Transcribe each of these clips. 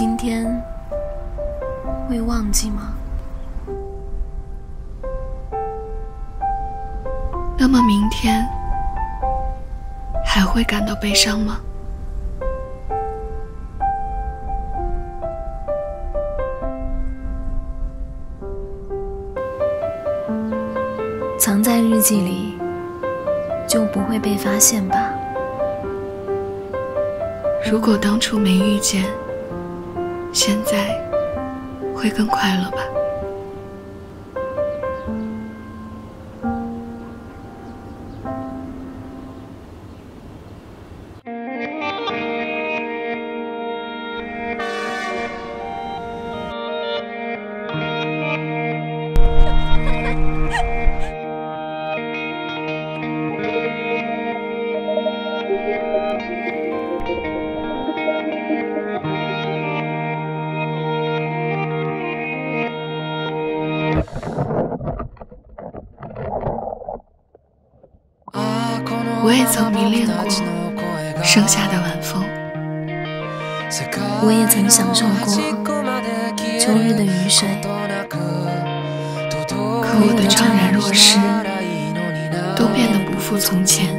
今天会忘记吗？那么明天还会感到悲伤吗？藏在日记里就不会被发现吧？如果当初没遇见，现在会更快乐吧？我也曾迷恋过盛夏的晚风，我也曾享受过秋日的雨水，可我的怅然若失都变得不复从前。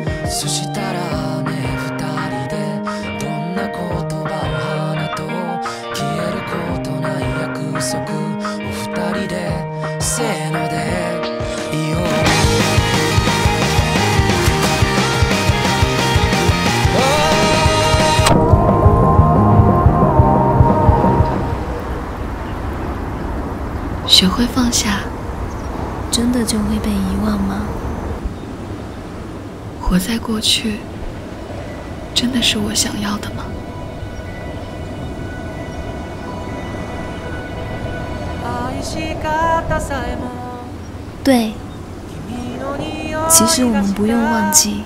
学会放下，真的就会被遗忘吗？活在过去，真的是我想要的吗？对，其实我们不用忘记，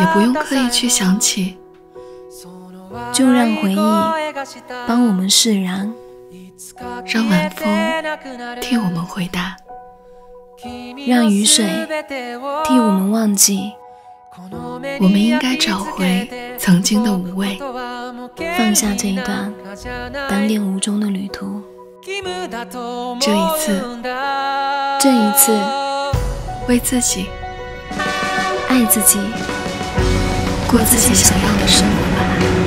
也不用刻意去想起，就让回忆帮我们释然。让晚风替我们回答，让雨水替我们忘记。我们应该找回曾经的无畏，放下这一段单恋无终的旅途。这一次，这一次，为自己，爱自己，过自己想要的生活吧。